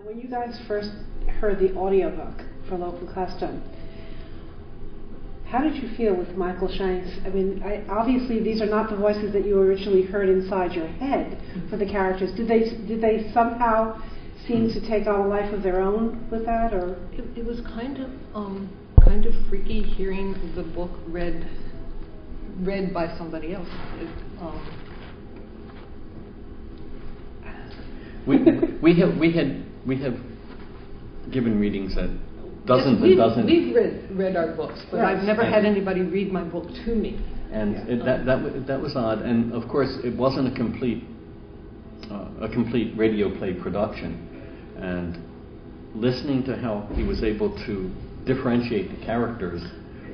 When you guys first heard the audiobook for Local Custom, how did you feel with Michael Shanks? I mean, I, obviously these are not the voices that you originally heard inside your head for the characters. Did they did they somehow seem to take on a life of their own with that, or It, it was kind of um, kind of freaky hearing the book read read by somebody else. It, um, We, we have we had we have given readings at dozens yes, we've, and dozens. We've read read our books, but Right. I've never had anybody read my book to me. and Yeah. it, that that wa- that was odd. And of course, it wasn't a complete uh, a complete radio play production. And listening to how he was able to differentiate the characters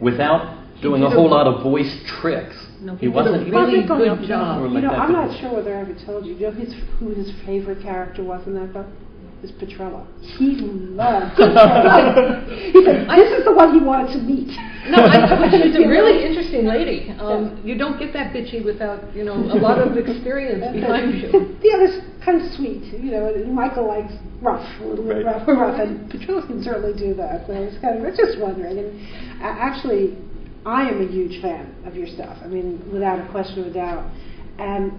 without doing a did a- whole lot of voice tricks. No, he he did a wasn't really Well, I think good on- job. Or You know, that, I'm not sure whether I ever told you. You know his, who his favorite character was in that book? Is Petrella. He loved Petrella. he said, "This is the one he wanted to meet." No, I, she's a really interesting lady. Um, you don't get that bitchy without you know a lot of experience behind you. The other's kind of sweet, you know. Michael likes rough, a little bit Right. rough, rough, and Petrella can certainly do that. So I was kind of I was just wondering. And uh, actually, I am a huge fan of your stuff. I mean, without a question of a doubt. And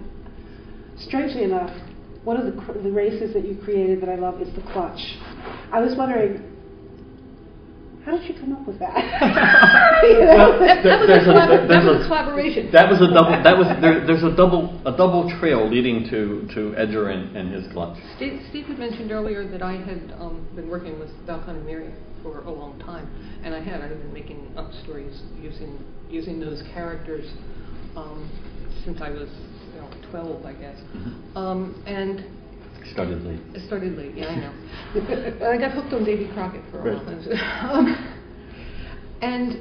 strangely enough, one of the, cr- the races that you created that I love is the clutch. I was wondering, how did you come up with that? You know? Well, That, that was, There's a, a- that was a- a collaboration. That was a double. That was there, there's a double a double trail leading to to Edger and, and his clutch. Steve, Steve had mentioned earlier that I had um, been working with Val Con and Miri for a long time, and I had. I had been making up stories using using those characters um, since I was you know, 12, I guess. Mhm. Um, and Started late. I started late, yeah, I know. But I got hooked on Davy Crockett for a Right. while. um, and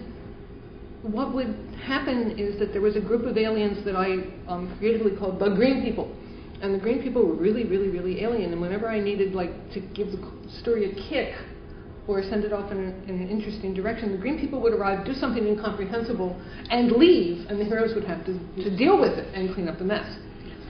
what would happen is that there was a group of aliens that I um, creatively called the Green People. And the Green People were really, really, really alien. And whenever I needed like to give the story a kick or send it off in, in an interesting direction, the Green People would arrive, do something incomprehensible, and leave, and the heroes would have to, to deal with it and clean up the mess.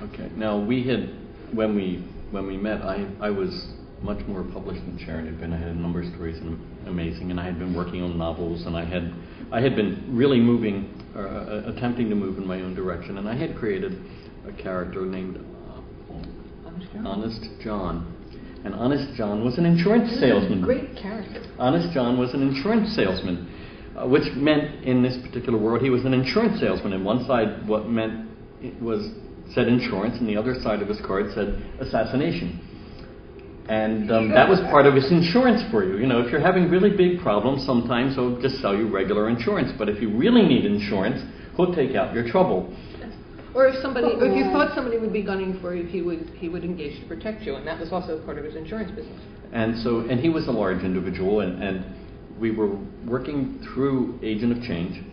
Okay. Now we had when we when we met, I I was much more published than Sharon had been. I had a number of stories and amazing, and I had been working on novels, and I had I had been really moving, or, uh, attempting to move in my own direction, and I had created a character named uh, Honest John. And Honest John was an insurance salesman. Great character. Honest John was an insurance salesman, uh, which meant in this particular world he was an insurance salesman. And one side what meant it was said insurance, and the other side of his card said assassination. And um, that was part of his insurance for you. You know, if you're having really big problems, sometimes he'll just sell you regular insurance. But if you really need insurance, he'll take out your trouble. Or if somebody, or if you thought somebody would be gunning for you, he would he would engage to protect you, and that was also part of his insurance business. And so, and he was a large individual, and, and we were working through Agent of Change,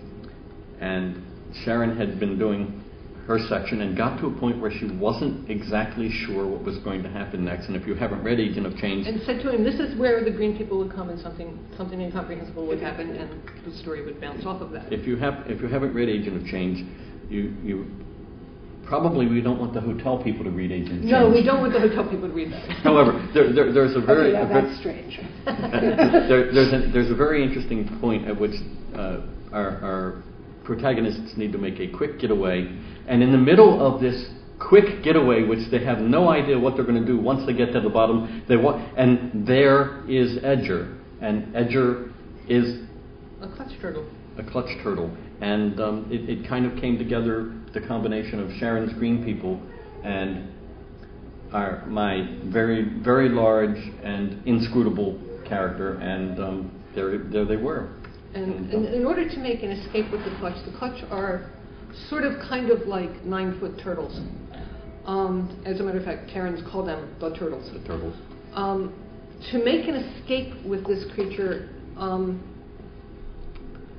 and Sharon had been doing her section and got to a point where she wasn't exactly sure what was going to happen next. And if you haven't read Agent of Change, And said to him, "This is where the green people would come, and something something incomprehensible would happen, and the story would bounce off of that." if you have if you haven't read Agent of Change, you you probably we don't want the hotel people to read Agent of no, we don't want the hotel people to read that. However, there, there, there's a very okay, now a ver- that's strange. there, there's, a, there's a very interesting point at which uh, our, our protagonists need to make a quick getaway, and in the middle of this quick getaway, which they have no idea what they're going to do once they get to the bottom, they wa- and there is Edger, and Edger is A clutch turtle. A clutch turtle, and um, it, it kind of came together the combination of Sharon's Green People and our my very very large and inscrutable character, and um, there there they were. And um, in, in order to make an escape with the clutch, the clutch are sort of kind of like nine foot turtles. Um, as a matter of fact, Terrans call them the turtles. the turtles. Um, to make an escape with this creature um,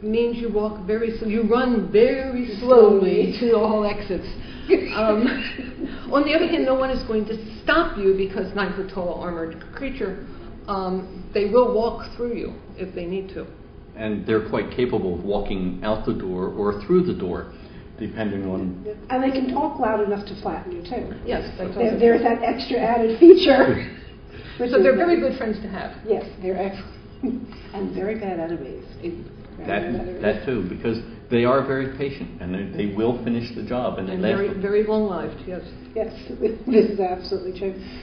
means you walk very slow, you run very slowly to all exits. Um, on the other hand, no one is going to stop you because nine foot tall armored creature. Um, they will walk through you if they need to. And they're quite capable of walking out the door or through the door, depending on. and they can talk loud enough to flatten you too. Yes, that's There, there's that extra added feature. So they're very good friends to have. Yes, they're excellent and very bad enemies. That, that too, because they are very patient and they, they will finish the job and, And they last very, very long lived, yes. Yes, this is absolutely true.